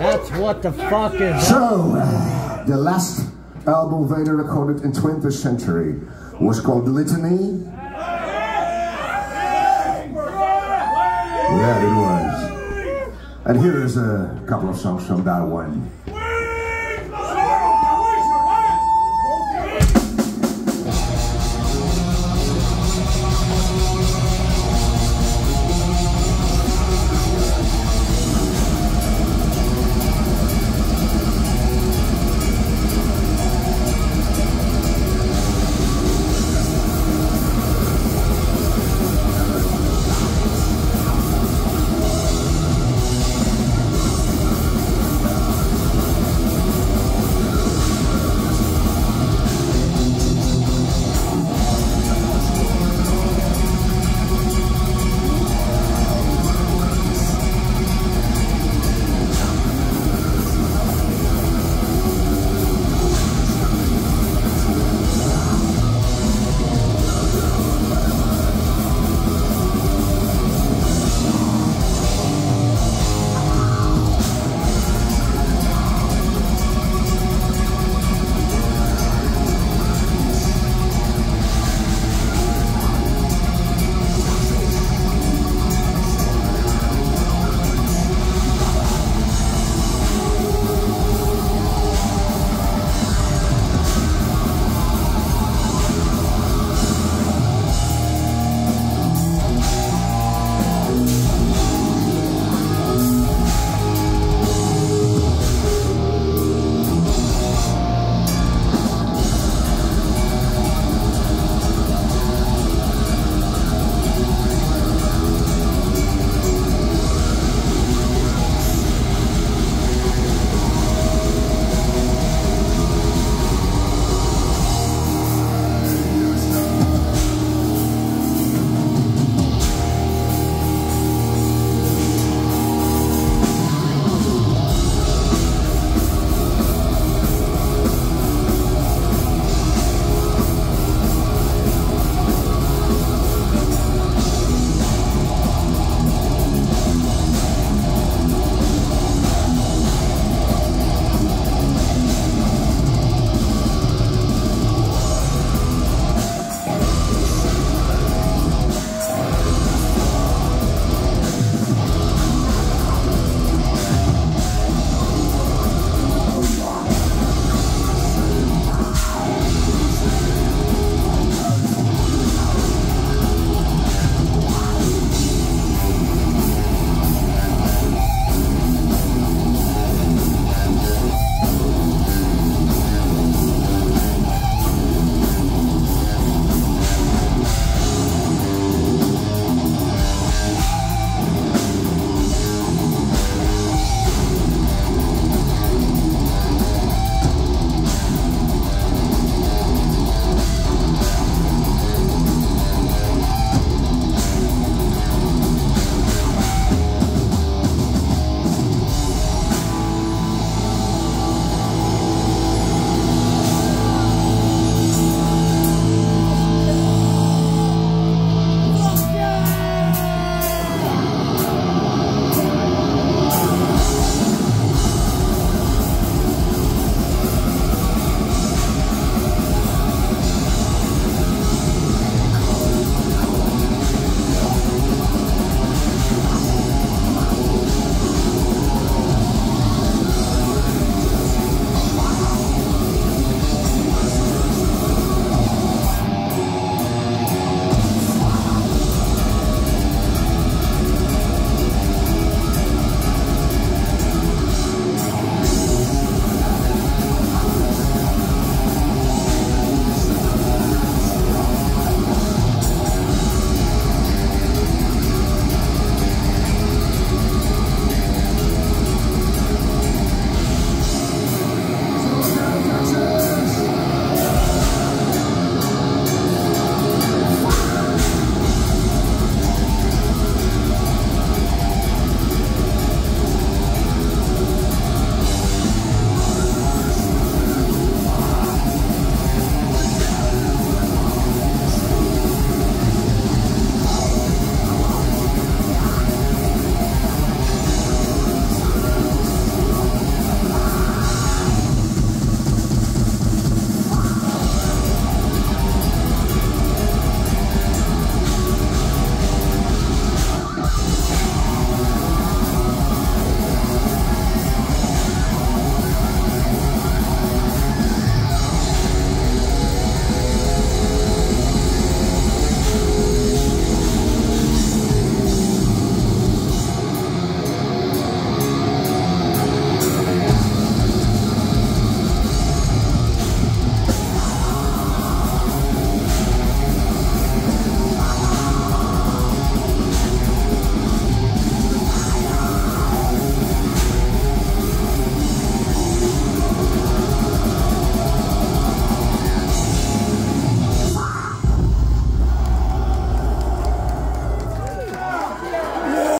That's what the fuck is So, the last album Vader recorded in 20th century was called Litany. Yeah, it was. And here is a couple of songs from that one.